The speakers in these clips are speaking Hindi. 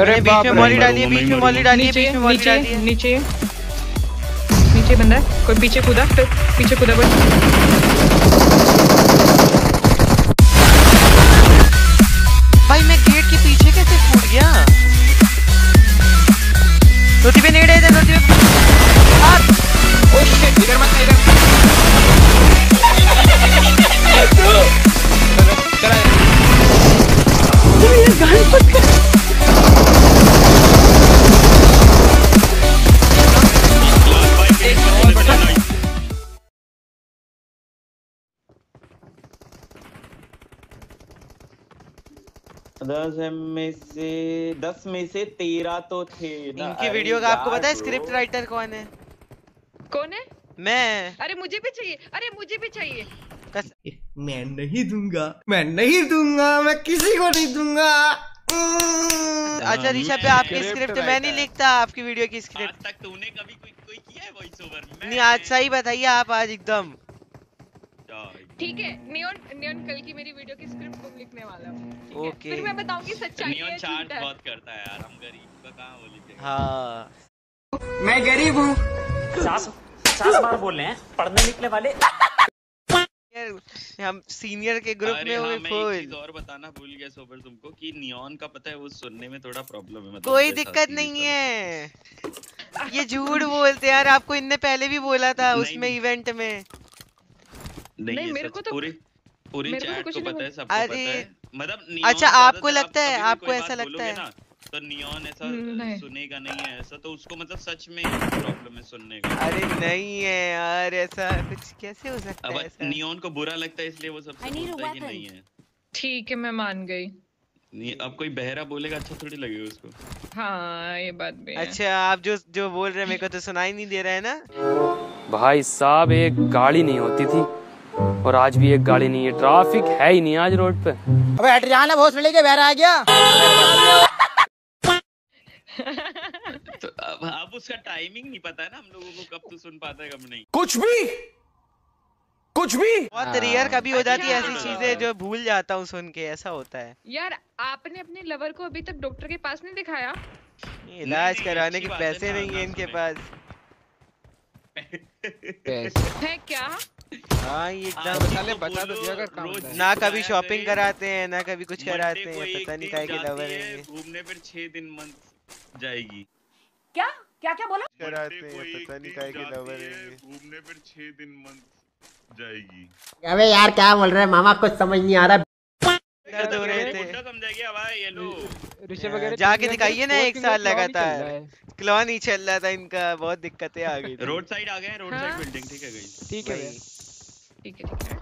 अरे बीच बाप में रे मॉली डाली बीच में मॉली डाली नीचे बीच में मॉली नीचे नीचे नीचे बंदा है कोई पीछे कूदा तो पीछे कूदा कोई। दस में से दस में से तेरह तो थे ना। इनकी वीडियो का आपको पता है स्क्रिप्ट राइटर कौन है? कौन है? मैं। अरे मुझे भी चाहिए अरे मुझे भी चाहिए। कस... मैं नहीं दूँगा मैं नहीं दूँगा मैं किसी को नहीं दूँगा। अच्छा ऋषभ पे आपकी स्क्रिप्ट मैं नहीं लिखता आपकी वीडियो की आज स्क्रिप्ट तक तूने कभी कोई कोई किया है वॉइस ओवर नहीं आज सही बताइए आप आज एकदम। ठीक है नियॉन नियॉन कल की मेरी वीडियो की स्क्रिप्ट तुम लिखने वाला हो। ओके। फिर मैं बताऊँगी सच्चाई नियॉन है चार्ज झूठ बहुत करता है यार हम गरीब का कहाँ वो लिखेंगे? हाँ। मैं गरीब हूँ। सास सास बार बोल रहे हैं पढ़ने लिखने वाले। हम सीनियर के ग्रुप में हाँ, हुए मैं एक चीज़ फुल और बताना भूल गया सोबर तुमको कि नियॉन का पता है वो सुनने में थोड़ा प्रॉब्लम है मतलब कोई दिक्कत नहीं है। ये झूठ बोलते हैं यार आपको इनने पहले भी बोला था उसमें इवेंट में। नहीं, नहीं, मेरे को तो- पूरी पूरी मेरे को तो चैट कुछ को पता है सबको पता है। मतलब नियॉन अच्छा, आपको लगता है- आपको ऐसा लगता है? ना, तो नियॉन ऐसा हम्म, नहीं। सुनेगा नहीं है ऐसा तो उसको मतलब सच में प्रॉब्लम है सुनने का। अरे नहीं है यार ऐसा कुछ कैसे हो सकता है ऐसा? नियॉन को बुरा लगता है इसलिए वो a बोलता है नहीं है। ठीक है मैं मान गई। नहीं अब कोई बहरा बोलेगा अच्छा थोड़ी लगेगा उसको। हाँ ये बात भी है। अच्छा आप जो जो बोल रहे हैं मेरे को तो सुनाई नहीं दे रहा है ना? भाई साहब एक गाड़ी नहीं होती थी। और आज भी एक गाड़ी नहीं है। ट्रैफ़िक है ही नहीं आज रोड पे। अबे हट जाना भोसड़ी के बहरा आ गया। तो अब अब उसका टाइमिंग नहीं पता है ना हम लोगों को कब तो सुन पाता है कब नहीं। कुछ भी कुछ भी। बहुत रेयर कभी हो जाती है ऐसी अच्छा। चीज़ें जो भूल जाता हूँ सुन के ऐसा होता है। यार आपने अपने लवर को अभी तक डॉक्टर के पास नहीं दिखाया? इलाज कराने के पैसे नहीं है इनके पास। है क्या? हाँ ये एकदम तो बता तो दिया कर है। ना कभी शॉपिंग कराते हैं ना कभी कुछ कराते हैं पता नहीं काय के लवर है, हैं घूमने फिर छह दिन मंथ जाएगी। क्या? क्या क्या बोला? कराते हैं पता नहीं काय के लवर हैं घूमने फिर छह दिन मंथ जाएगी। अबे यार क्या बोल रहे हैं? मामा कुछ समझ नहीं आ रहा। दर्द हो रहे थे। ये लो ऋषभ वगैरह जाके है, दिखाइए ना एक साल लगातार। है। क्लॉ नहीं चल रहा था इनका बहुत दिक्कतें आ गई रोड साइड आ गए रोड हाँ। साइड बिल्डिंग ठीक है गई। ठीक है। ठीक है ठीक है।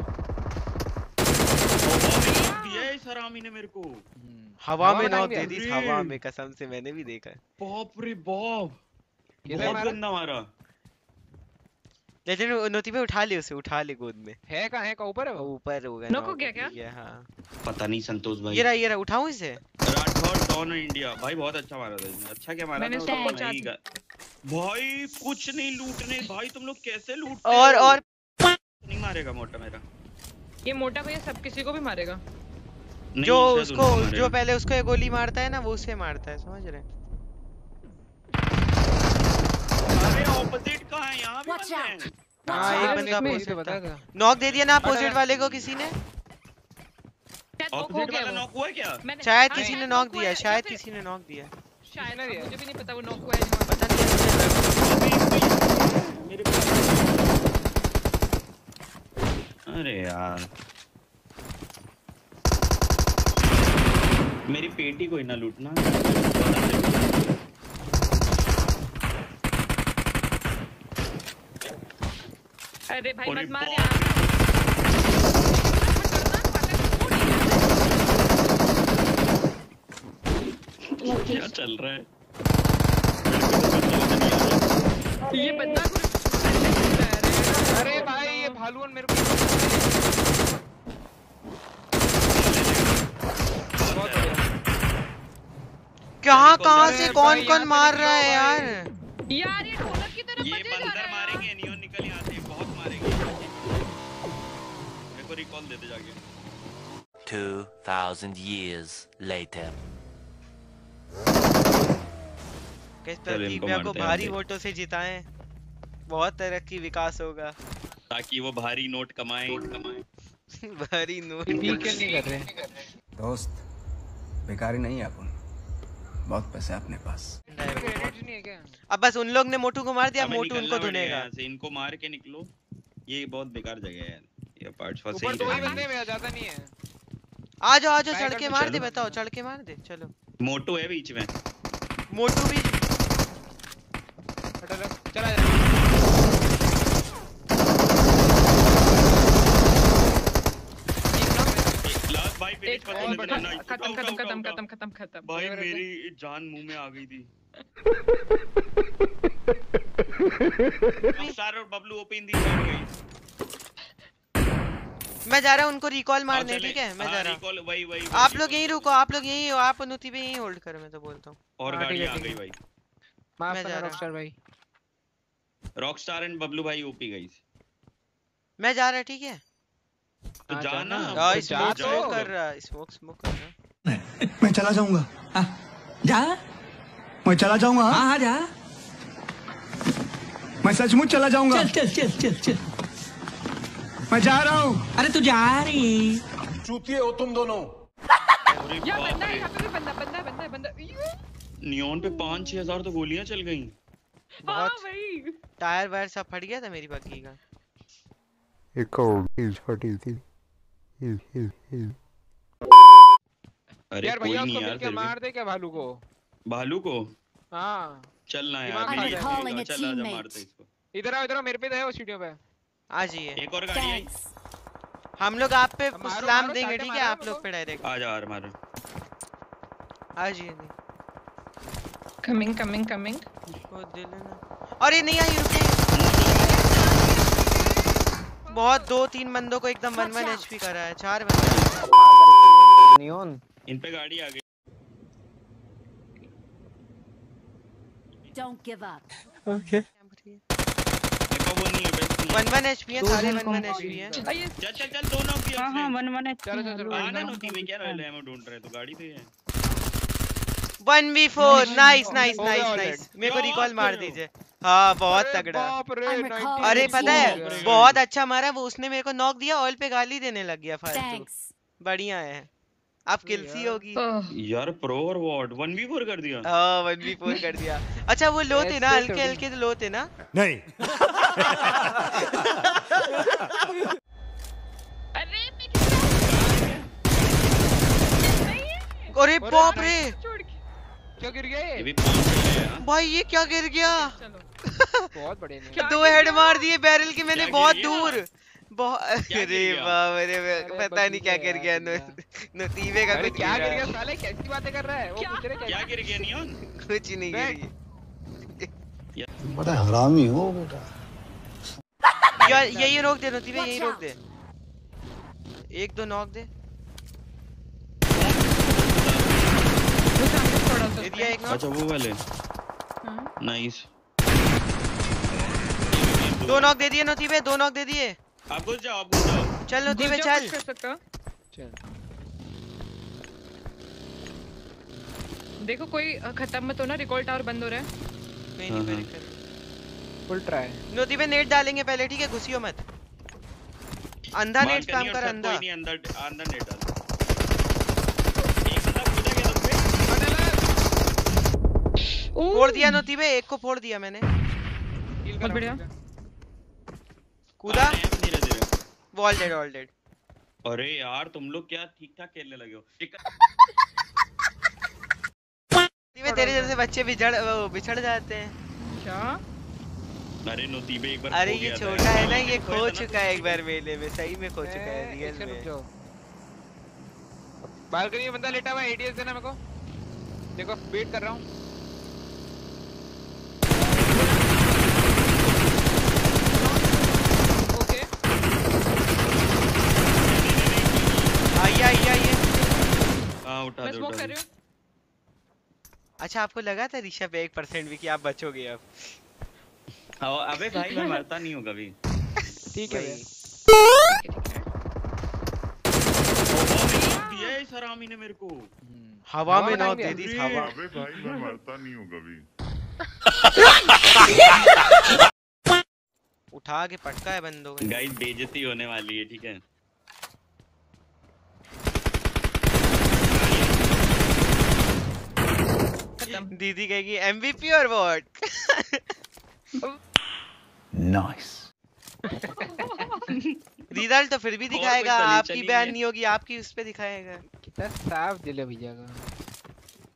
है हरामी ने मेरे को हम्म। हवा में में नॉक दे दी हवा में कसम से मैंने भी देखा है। बाप रे बाप। किधर बहुत मारा? गंदा मारा। लेकिन नोती पे उठा ले उसे उठा ले गोद में। है कहाँ है कहाँ? ऊपर है ऊपर होगा हो गया क्या? गया, हाँ पता नहीं संतोष भाई। ये रहा ये रहा उठाऊं इसे? Rathore Don India. भाई बहुत अच्छा मारा था इसने। अच्छा क्या मारा मैंने था? उसको तो पहुँचा दिया। भाई कुछ नहीं लूटने। भाई तुम लोग कैसे लूटते और हो? और मारेगा मोटा मेरा? ये मोटा भैया सब किसी को भी मारेगा। जो शायद उसको जो पहले उसको ये गोली मारता है ना वो उसे मारता है समझ रहे अरे ऑपोजिट कहाँ है? यहाँ भी बंदे. हैं। एक बंदा बताया था। नॉक दे दिया ना अपोजिट वाले को किसी ने? शायद ऑपोजिट वाला नॉक हुआ क्या? शायद हाँ, किसी ने नॉक दिया शायद किसी ने नॉक दिया। शायद? मुझे भी नहीं पता वो नॉक हुआ है पता नहीं मेरे को- अरे यार। मेरी पेटी कोई ना लूटना। अरे भाई मत मार यार। क्या चल रहा है? ये बंदा भालुअन मेरे को कहाँ कहाँ से कौन कौन मार रहा है यार? यार ये ढोलक की तरफ़ बजे जा रहा है मारेंगे नियोन निकल यहाँ से बहुत मारेंगे। मेरे को रिकॉल दे दे जाके। 2,000 years later. इस चल, इनको प्रतिज्ञा को भारी वोटों से जिताएँ। बहुत तरक्की विकास होगा। ताकि वो भारी नोट कमाए। कमाए। भारी नोट नहीं कर रहे दोस्त बेकारी नहीं है अपन। बहुत पैसा है अपने पास। क्रेडिट नहीं है क्या? अब बस उन लोग ने मोटू को मार दिया मोटू उनको धुनेगा इनको मार के निकलो। ये बहुत बेकार जगह है। यार ये पार्ट्स फंसे ऊपर ही दो ही। रहते बंदे हैं ज़्यादा नहीं है। आ जाओ आ जाओ चढ़ के मार दे बताओ चढ़ के मार दे चलो। मोटो है बीच में। मोटू भी हटा चला जा लास्ट भाई फिनिश एक और खत्म खत्म खत्म खत्म खत्म खत्म भाई मेरी जान मुँह में आ गई थी। स्टार और बबलू ओपन दी गई। मैं जा रहा हूँ उनको रिकॉल मारने ठीक है? मैं हाँ, जा रहा हूँ। recall, वही वही आप लोग यहीं रुको आप लोग यहीं हो आप अनुति भी यहीं होल्ड करो मैं तो बोलता हूँ। और हाँ, गाड़ी आ गई भाई। माफ़ मैं जा करना रहा हूँ। रॉकस्टार भाई। रॉकस्टार एंड बबलू भाई ओपी गई। मैं जा रहा ठीक है? तो हाँ, जाना स्मोक तो। स्मोक कर रहा स्मोक स्मोक कर रहा मैं चला जाऊँगा। जा। मैं चला जाऊँगा हाँ जा। मैं सचमुच चला जाऊँगा। चल चल चल चल चल। मैं जा रहा हूँ। अरे तू जा रही। बंदा है रे। यहाँ पे भी बंदा बंदा बंदा बंदा। नियॉन पे पाँच छह हज़ार तो गोलियाँ चल गई। हाँ बहुत भाई टायर वायर सब फट गया था मेरी बग्गी का। अरे यार कोई भैया नहीं उसको यार मिलके फिर भी। मार दे क्या भालू को? भालू को? हाँ। चलना यार जाएगा। भागेगा, चल आजा मारते इसको। इधर आओ इधर आओ मेरे पे है वो सीढ़ियों पे। आ जाइए एक और गाड़ी आई। हम लोग आप पे सलाम देंगे ठीक है? आप लोग पे डायरेक्ट। आ जा यार मारो। आ जाइए नहीं। कमिंग कमिंग कमिंग ना अरे नहीं आई रुके। बहुत दो तीन बंदों को एकदम वन वन एचपी करा है चार बंदे। इन पे गाड़ी आ गई। Don't give up. देखो वो नहीं है बेस्ट नहीं है। वन वन एचपी है सारे वन वन एचपी है। चल चल चल दोनों की हाँ हाँ वन वन चलो चलो चलो आना नोती में क्या रहे हम ढूंढ रहे तो गाड़ी तो है। One V four nice nice nice nice मेरे को रिकॉल मार हो? दीजिए। हाँ बहुत तगड़ा। बाप रे I'm 90 recalling अरे पता है बहुत अच्छा मारा वो उसने मेरे को नॉक दिया ऑयल पे गाली देने लग गया फालतू। बढ़िया है। अब किलसी होगी। यार प्रो और वॉट वन वी फोर कर दिया। हाँ वन वी फोर कर दिया। अच्छा वो लो थे ना हल्के हल्के तो लो थे ना। अरे नहीं। है अरे बाप रे! क्या गिर गया ये? ये भी भाई ये क्या गिर गया? चलो। बहुत बड़े क्या दो हेड मार दिए बैरल के मैंने बहुत दूर। अरे बाप रे पता नहीं क्या गिर गया नतीबे का कुछ क्या गिर गया? साले कैसी बातें कर रहा है? वो क्या? पूछ रहे क्या गिर गया नियॉन? कुछ नहीं। गिरी बड़ा हरामी हो बेटा। यार यही रोक दे नतीबे यही रोक दे। एक दो नॉक दे। दे दिया एक अच्छा वो वाले। हाँ। नाइस दो नॉक दे दिए नतीबे दो नॉक दे दिए। आप घुस जाओ आप घुस जाओ। चल नतीबे गुज्जा चल। कर सकता चल। देखो कोई खत्म मत होना रिकॉल टावर बंद हो रहा है। नहीं नहीं हाँ, दिक्कत नहीं। फुल ट्राई नतीबे नेट डालेंगे पहले ठीक है? घुसियो मत। अंधा नेट के स्पैम नहीं कर अंधा। कोई नहीं अंदर अंदर नेट डाल एक बंदा कूदा गया तुम पे फोड़ दिया नतीबे एक को फोड़ दिया मैंने बहुत बढ़िया कूदा धीरे धीरे वॉल डेड वॉल डेड अरे यार तुम लोग क्या ठीक ठाक खेलने लगे हो? नतीबे तेरे जैसे बच्चे बिछड़ वो बिछड़ जाते हैं। क्या? अरे नोतीबे एक बार अरे ये छोटा है ना ये खो चुका है एक बार मेले में सही में खो चुका है रियल में। बालकनी में बंदा लेटा हुआ है एडीएस देना मेरे को। देखो वेट कर रहा हूँ। हाँ उठा मैं दो स्मोक उठा कर दो। रही हूँ। अच्छा आपको लगा था ऋषभ एक परसेंट भी कि आप बचोगे अब? हाँ, अबे भाई मैं मरता नहीं हूँ कभी। ठीक है है हरामी ने मेरे को। हवा में नॉक में दे दी हवा। अबे भाई मैं मरता नहीं हूँ कभी। उठा के पटका है बंदों को। गाइस बेइज्जती होने वाली है ठीक है? दीदी कहेगी एमवीपी और व्हाट रिज़ल्ट तो फिर भी दिखाएगा आपकी बैन नहीं होगी आपकी उस पे दिखाएगा। कितना साफ़ दिल है भैया का।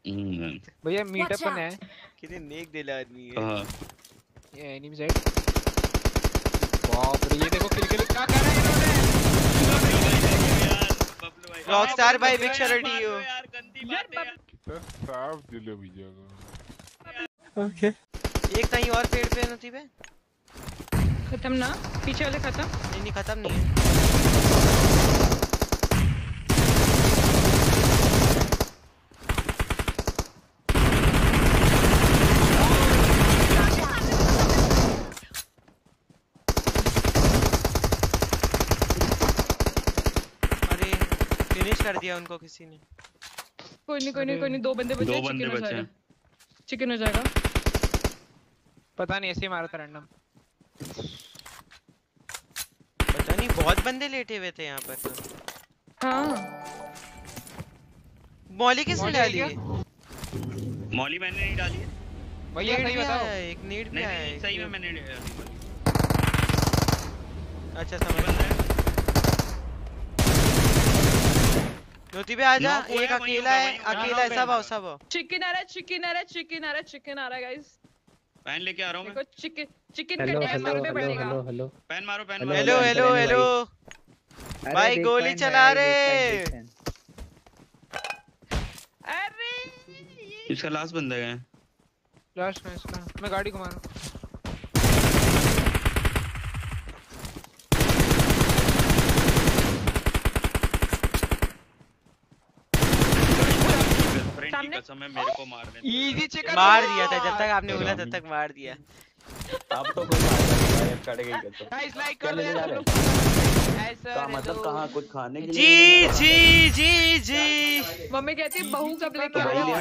हम्म, भैया मीटअप करना है। कितने नेक दिल आदमी है। हाँ। ये एनिमी साइड बाप रे ये देखो किल किल क्या कर रहे हैं इन्होंने? यार, बबलू भाई। रॉकस्टार भाई बिग शॉट मार यू दो है यार। एक कहीं और पेड़ पे पे? खत्म ना? पीछे वाले खत्म? नहीं नहीं खत्म नहीं है। अरे फिनिश कर दिया उनको किसी ने। कोई नहीं कोई नहीं कोई नहीं दो बंदे बचे दो बंदे बचे। हैं। चिकन हो जाएगा। पता नहीं ऐसे ही मारा था रैंडम पता नहीं बहुत बंदे लेटे हुए थे यहाँ पर तो। हाँ। मौली किसने डाली है मौली मैंने नहीं डाली। है भैया सही बताओ एक भी आया है, सही में मैंने नहीं डाली। अच्छा समझ नोती पे आजा नॉक एक अकेला है अकेला है सब आओ सब आओ। चिकन आ रहा है चिकन आ रहा है चिकन आ रहा है चिकन आ रहा है गाइस पैन लेके आ रहा हूँ मैं चिकन चिकन का टैग सर पे पड़ेगा पैन मारो पैन मारो हेलो हेलो हेलो भाई गोली चला रे अरे इसका लास्ट बंदा है। लास्ट में इसका मैं गाड़ी घुमा रहा हूँ। फ्रेंड कसम है मेरे को मारने इजी चिकन मार दिया था जब तक आपने बोला तब तक मार दिया। अब तो कोई मार नहीं, चढ़ गई कसम। गाइस लाइक कर दो यार का मतलब कहाँ कुछ खाने के लिए? जी जी जी। जी मम्मी कहती है बहू कब लेके तो